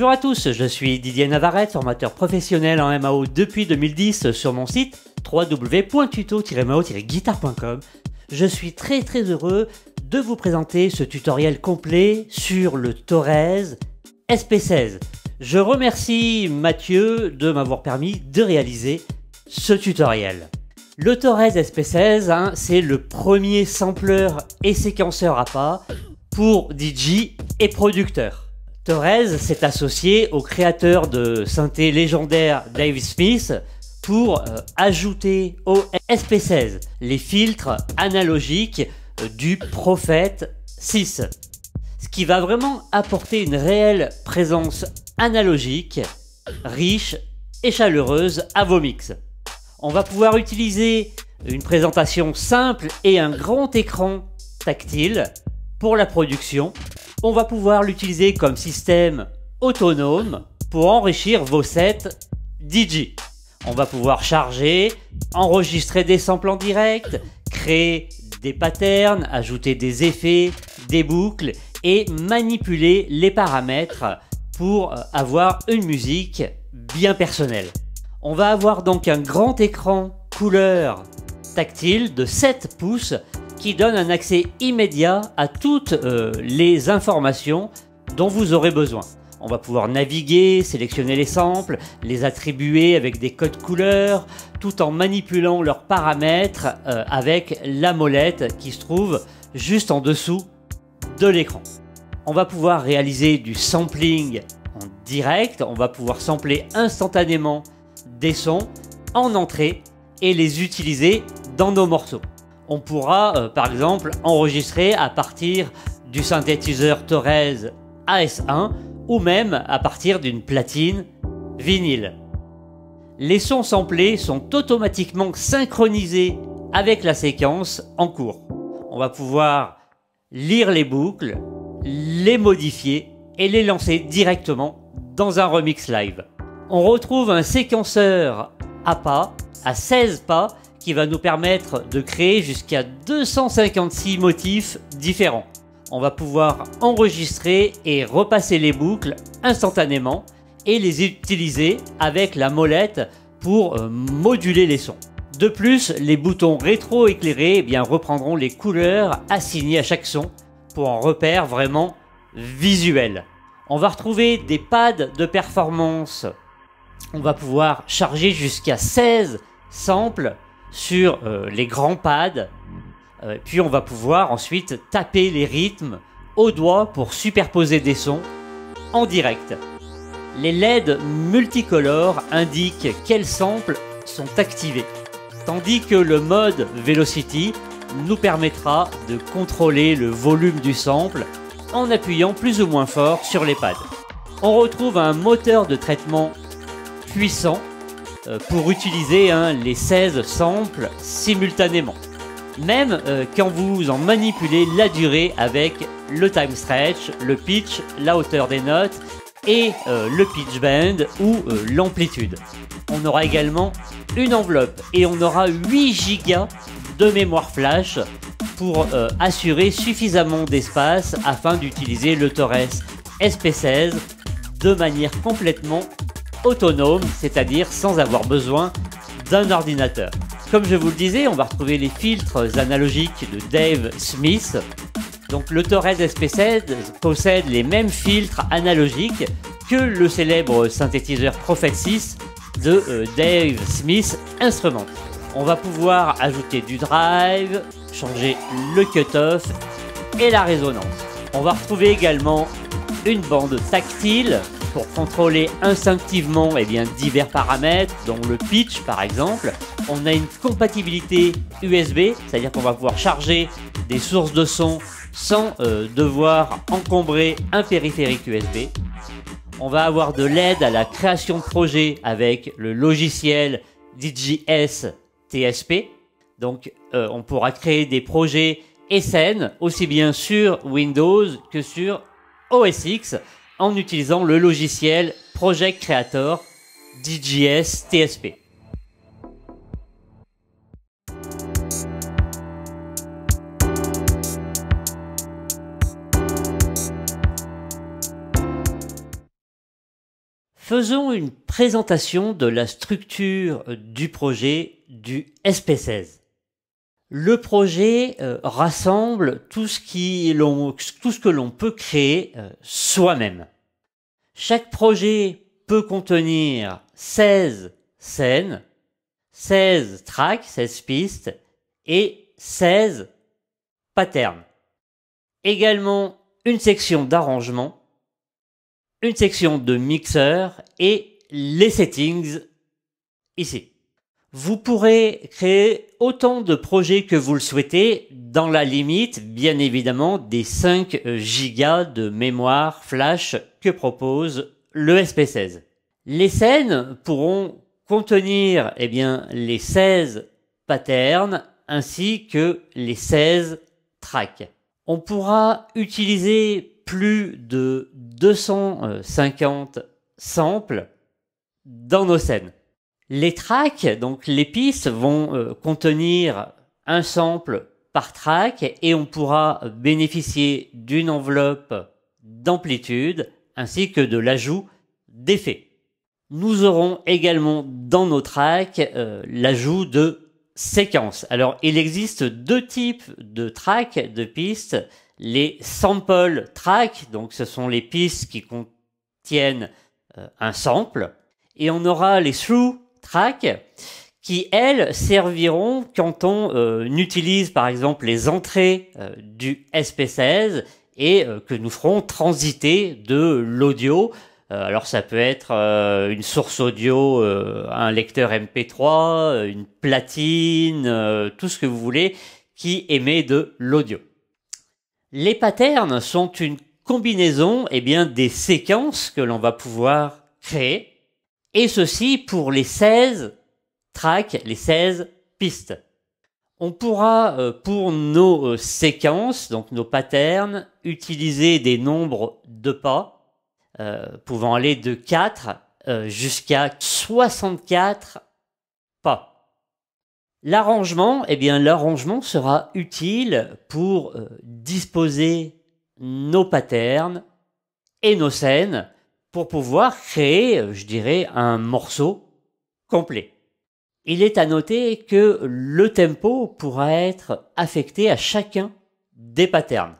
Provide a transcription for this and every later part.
Bonjour à tous, je suis Didier Navarrete, formateur professionnel en MAO depuis 2010 sur mon site www.tuto-mao-guitare.com. Je suis très très heureux de vous présenter ce tutoriel complet sur le Torres SP16. Je remercie Mathieu de m'avoir permis de réaliser ce tutoriel. Le Torres SP16, hein, c'est le premier sampleur et séquenceur à pas pour DJ et producteur. Torres s'est associé au créateur de synthé légendaire Dave Smith pour euh, ajouter au SP16 les filtres analogiques euh, du Prophète 6. Ce qui va vraiment apporter une réelle présence analogique, riche et chaleureuse à vos mix. On va pouvoir utiliser une présentation simple et un grand écran tactile pour la production on va pouvoir l'utiliser comme système autonome pour enrichir vos sets DJ. On va pouvoir charger, enregistrer des samples en direct, créer des patterns, ajouter des effets, des boucles et manipuler les paramètres pour euh, avoir une musique bien personnelle. On va avoir donc un grand écran couleur tactile de 7 pouces qui donne un accès immédiat à toutes euh, les informations dont vous aurez besoin. On va pouvoir naviguer, sélectionner les samples, les attribuer avec des codes couleurs, tout en manipulant leurs paramètres euh, avec la molette qui se trouve juste en dessous de l'écran. On va pouvoir réaliser du sampling en direct, on va pouvoir sampler instantanément des sons en entrée et les utiliser dans nos morceaux on pourra euh, par exemple enregistrer à partir du synthétiseur Torres AS1 ou même à partir d'une platine vinyle. Les sons samplés sont automatiquement synchronisés avec la séquence en cours. On va pouvoir lire les boucles, les modifier et les lancer directement dans un remix live. On retrouve un séquenceur à pas, à 16 pas, qui va nous permettre de créer jusqu'à 256 motifs différents. On va pouvoir enregistrer et repasser les boucles instantanément et les utiliser avec la molette pour euh, moduler les sons. De plus, les boutons rétro-éclairés eh reprendront les couleurs assignées à chaque son pour un repère vraiment visuel. On va retrouver des pads de performance. On va pouvoir charger jusqu'à 16 samples sur euh, les grands pads. Euh, puis on va pouvoir ensuite taper les rythmes au doigt pour superposer des sons en direct. Les LED multicolores indiquent quels samples sont activés, tandis que le mode Velocity nous permettra de contrôler le volume du sample en appuyant plus ou moins fort sur les pads. On retrouve un moteur de traitement puissant pour utiliser hein, les 16 samples simultanément. Même euh, quand vous en manipulez la durée avec le time stretch, le pitch, la hauteur des notes et euh, le pitch bend ou l'amplitude. On aura également une enveloppe et on aura 8 Go de mémoire flash pour assurer suffisamment d'espace afin d'utiliser le Torres SP16 de manière complètement autonome, c'est-à-dire sans avoir besoin d'un ordinateur. Comme je vous le disais, on va retrouver les filtres analogiques de Dave Smith. Donc le Torres SP16 possède les mêmes filtres analogiques que le célèbre synthétiseur Prophet 6 de euh, Dave Smith Instruments. On va pouvoir ajouter du drive, changer le cutoff et la résonance. On va retrouver également une bande tactile pour contrôler instinctivement eh bien, divers paramètres, dont le pitch par exemple. On a une compatibilité USB, c'est-à-dire qu'on va pouvoir charger des sources de son sans euh, devoir encombrer un périphérique USB. On va avoir de l'aide à la création de projets avec le logiciel DJS TSP. Donc euh, on pourra créer des projets SN aussi bien sur Windows que sur OS X en utilisant le logiciel Project Creator DJS TSP. Faisons une présentation de la structure du projet du SP16. Le projet euh, rassemble tout ce, que l'on peut créer euh, soi-même. Chaque projet peut contenir 16 scènes, 16 tracks, 16 pistes et 16 patterns. Également une section d'arrangement, une section de mixeur et les settings ici. Vous pourrez créer autant de projets que vous le souhaitez dans la limite, bien évidemment, des 5 gigas de mémoire flash que propose le SP16. Les scènes pourront contenir, eh bien, les 16 patterns ainsi que les 16 tracks. On pourra utiliser plus de 250 samples dans nos scènes. Les tracks, donc les pistes, vont euh, contenir un sample par track et on pourra bénéficier d'une enveloppe d'amplitude ainsi que de l'ajout d'effets. Nous aurons également dans nos tracks euh, l'ajout de séquences. Alors il existe deux types de tracks, de pistes. Les sample tracks, donc ce sont les pistes qui contiennent euh, un sample. Et on aura les through tracks qui, elles, serviront quand on euh, utilise par exemple les entrées euh, du SP16 et euh, que nous ferons transiter de l'audio. alors ça peut être une source audio, un lecteur MP3, une platine, tout ce que vous voulez qui émet de l'audio. Les patterns sont une combinaison eh bien, des séquences que l'on va pouvoir créer et ceci pour les 16 tracks, les 16 pistes. On pourra, euh, pour nos euh, séquences, donc nos patterns, utiliser des nombres de pas, euh, pouvant aller de 4 jusqu'à 64 pas. L'arrangement, eh bien, l'arrangement sera utile pour disposer nos patterns et nos scènes pour pouvoir créer, euh, je dirais, un morceau complet. Il est à noter que le tempo pourra être affecté à chacun des patterns.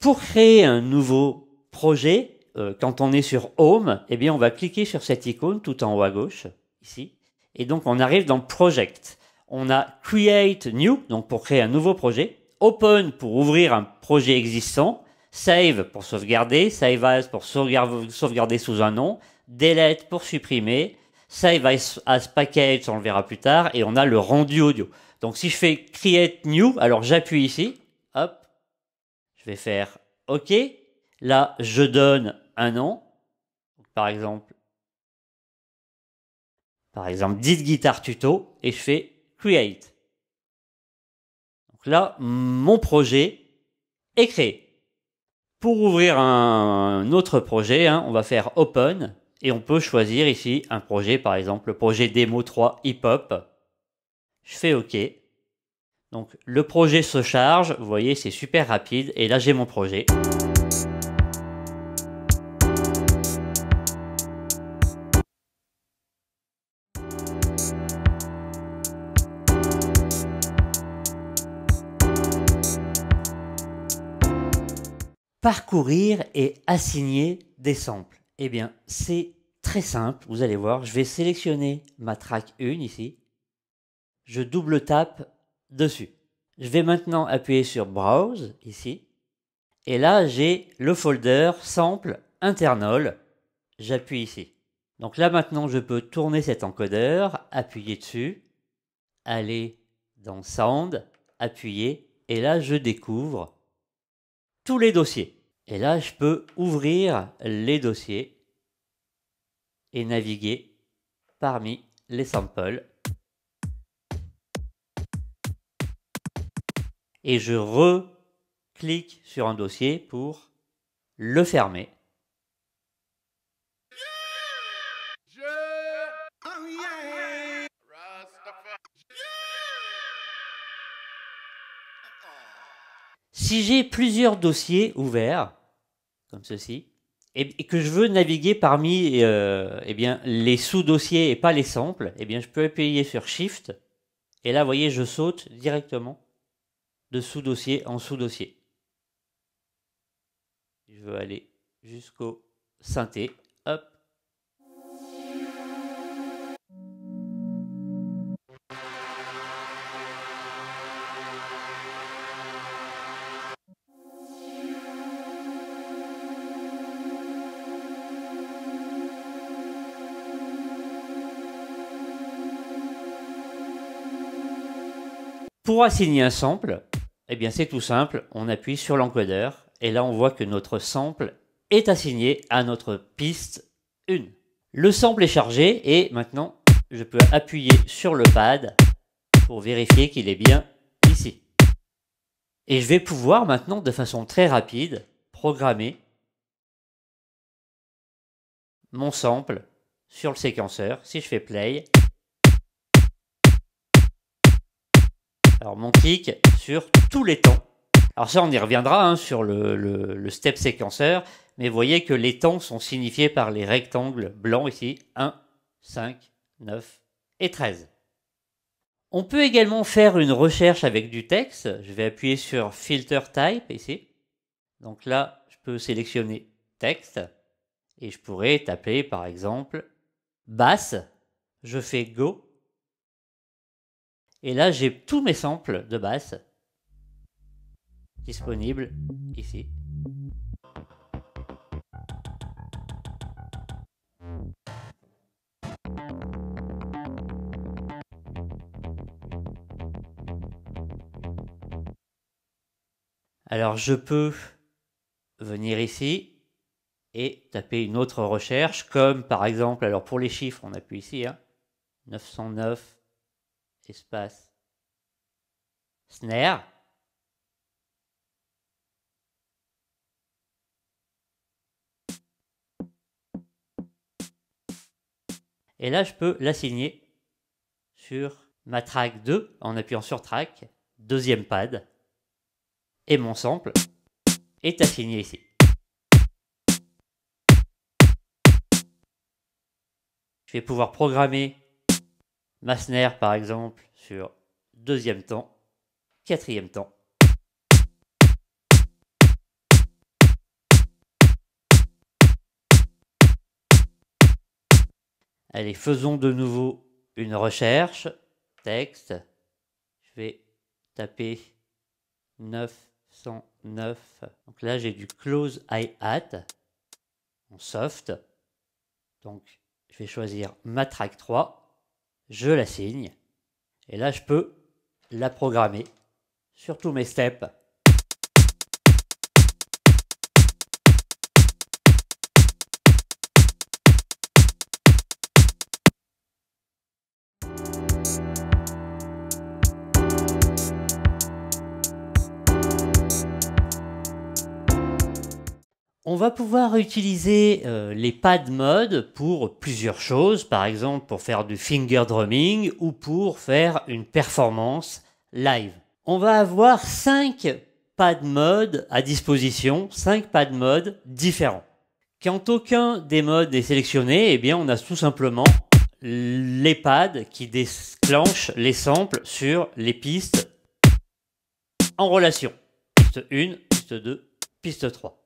Pour créer un nouveau projet, euh, quand on est sur Home, eh bien on va cliquer sur cette icône tout en haut à gauche, ici, et donc on arrive dans Project. On a Create New, donc pour créer un nouveau projet, Open pour ouvrir un projet existant, Save pour sauvegarder, Save as pour sauvegarder sous un nom, Delete pour supprimer, Save as, package, on le verra plus tard, et on a le rendu audio. Donc si je fais Create New, alors j'appuie ici, hop, je vais faire OK. Là, je donne un nom, par exemple, par exemple, dit guitare tuto, et je fais Create. Donc là, mon projet est créé. Pour ouvrir un, autre projet, hein, on va faire Open et on peut choisir ici un projet, par exemple le projet démo 3 hip hop. Je fais OK. Donc le projet se charge, vous voyez c'est super rapide et là j'ai mon projet. Parcourir et assigner des samples. Eh bien, c'est très simple, vous allez voir, je vais sélectionner ma track 1 ici, je double tape dessus. Je vais maintenant appuyer sur Browse ici, et là j'ai le folder sample internal, j'appuie ici. Donc là maintenant je peux tourner cet encodeur, appuyer dessus, aller dans Sound, appuyer, et là je découvre tous les dossiers. Et là, je peux ouvrir les dossiers et naviguer parmi les samples. Et je reclique sur un dossier pour le fermer. Si j'ai plusieurs dossiers ouverts, comme ceci, et, que je veux naviguer parmi euh, eh bien, les sous-dossiers et pas les samples, eh bien, je peux appuyer sur Shift. Et là, vous voyez, je saute directement de sous-dossier en sous-dossier. Je veux aller jusqu'au synthé. Pour assigner un sample, eh bien c'est tout simple, on appuie sur l'encodeur et là on voit que notre sample est assigné à notre piste 1. Le sample est chargé et maintenant je peux appuyer sur le pad pour vérifier qu'il est bien ici. Et je vais pouvoir maintenant de façon très rapide programmer mon sample sur le séquenceur. Si je fais play, Alors mon kick sur tous les temps. Alors ça, on y reviendra hein, sur le, step séquenceur, mais vous voyez que les temps sont signifiés par les rectangles blancs ici, 1, 5, 9 et 13. On peut également faire une recherche avec du texte. Je vais appuyer sur Filter Type ici. Donc là, je peux sélectionner texte et je pourrais taper par exemple basse. Je fais Go et là, j'ai tous mes samples de basse disponibles ici. Alors je peux venir ici et taper une autre recherche, comme par exemple, alors pour les chiffres, on appuie ici, hein, 909 espace snare. Et là, je peux l'assigner sur ma track 2 en appuyant sur track, deuxième pad, et mon sample est assigné ici. Je vais pouvoir programmer ma snare par exemple sur deuxième temps, quatrième temps. Allez, faisons de nouveau une recherche. Texte. Je vais taper 909. Donc là, j'ai du close hi-hat en soft. Donc, je vais choisir ma track 3 je la signe, et là je peux la programmer sur tous mes steps. On va pouvoir utiliser euh, les pad mode pour plusieurs choses, par exemple pour faire du finger drumming ou pour faire une performance live. On va avoir 5 pad mode à disposition, 5 pad mode différents. Quand aucun des modes est sélectionné, eh bien on a tout simplement les pads qui déclenchent les samples sur les pistes en relation. Piste 1, piste 2, piste 3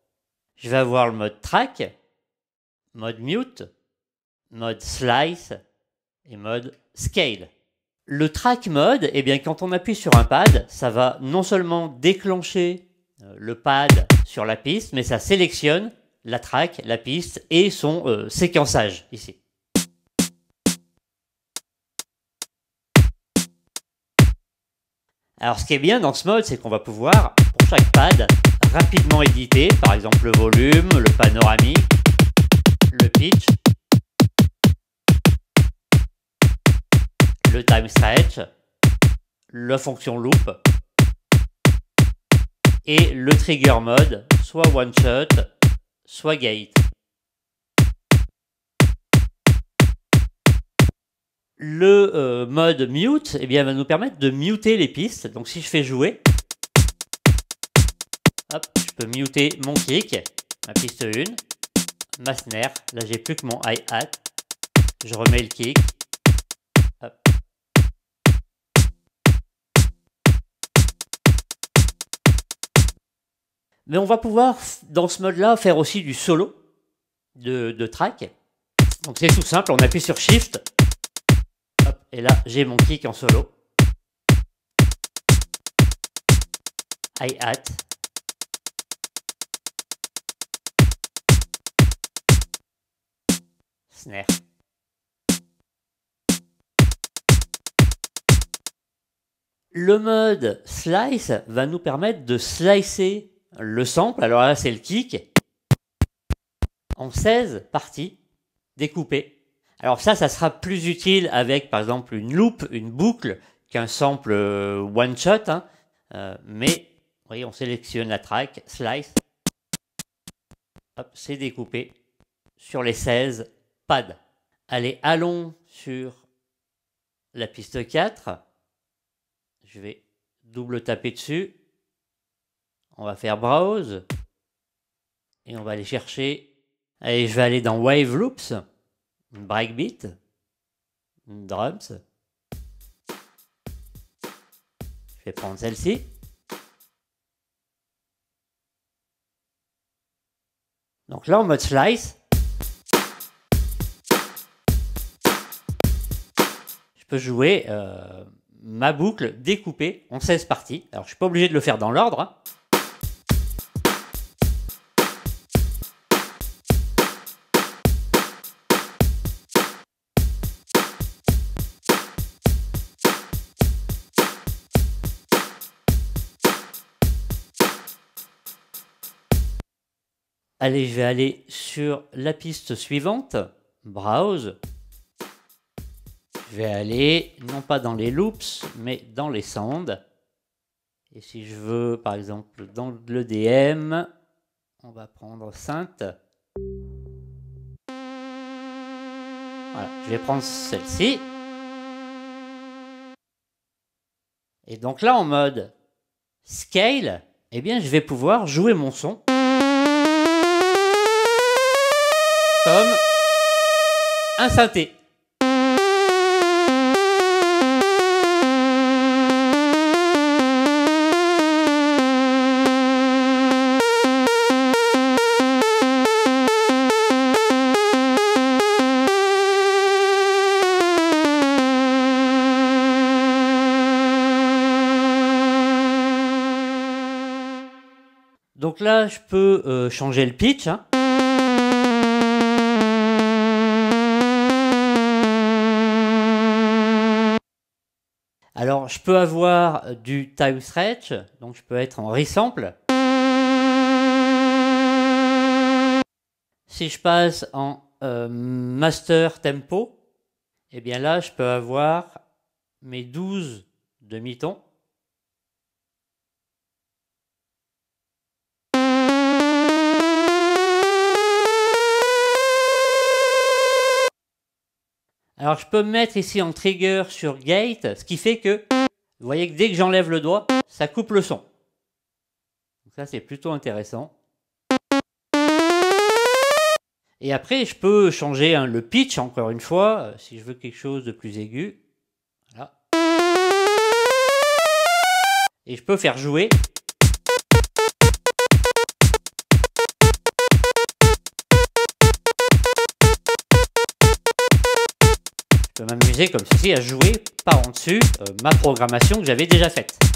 je vais avoir le mode track, mode mute, mode slice et mode scale. Le track mode, eh bien, quand on appuie sur un pad, ça va non seulement déclencher euh, le pad sur la piste, mais ça sélectionne la track, la piste et son euh, séquençage ici. Alors ce qui est bien dans ce mode, c'est qu'on va pouvoir, pour chaque pad, rapidement éditer, par exemple le volume, le panoramique, le pitch, le time stretch, la fonction loop et le trigger mode, soit one shot, soit gate. Le euh, mode mute eh bien, va nous permettre de muter les pistes. Donc si je fais jouer, Hop, je peux muter mon kick, ma piste 1. ma snare. Là, j'ai plus que mon hi-hat. Je remets le kick. Mais on va pouvoir, dans ce mode-là, faire aussi du solo de, de track. Donc c'est tout simple, on appuie sur Shift. Et là, j'ai mon kick en solo. Hi-hat. Snare. Le mode slice va nous permettre de slicer le sample. Alors là, c'est le kick en 16 parties découpées. Alors ça, ça sera plus utile avec, par exemple, une loupe, une boucle, qu'un sample euh, one shot. Hein. Euh, mais, vous voyez, on sélectionne la track, slice. C'est découpé sur les 16 pads. Allez, allons sur la piste 4. Je vais double taper dessus. On va faire browse. Et on va aller chercher. Allez, je vais aller dans Wave Loops. Breakbeat. Drums? Je vais prendre celle-ci. Donc là, en mode slice, je peux jouer euh, ma boucle découpée en 16 parties. Alors, je suis pas obligé de le faire dans l'ordre. Hein. Allez, je vais aller sur la piste suivante, Browse. Je vais aller, non pas dans les loops, mais dans les sounds. Et si je veux, par exemple, dans le DM, on va prendre synth. Je vais prendre celle-ci. Et donc là, en mode scale, eh bien, je vais pouvoir jouer mon son. Un synthé. Donc là, je peux euh, changer le pitch. Hein. Alors, je peux avoir du time stretch, donc je peux être en resample. Si je passe en euh, master tempo, eh bien là, je peux avoir mes 12 demi-tons. Alors je peux me mettre ici en trigger sur gate, ce qui fait que, vous voyez que dès que j'enlève le doigt, ça coupe le son. Donc ça c'est plutôt intéressant. Et après je peux changer hein, le pitch encore une fois, euh, si je veux quelque chose de plus aigu. Voilà. Et je peux faire jouer Comme ceci à jouer par en dessus euh, ma programmation que j'avais déjà faite.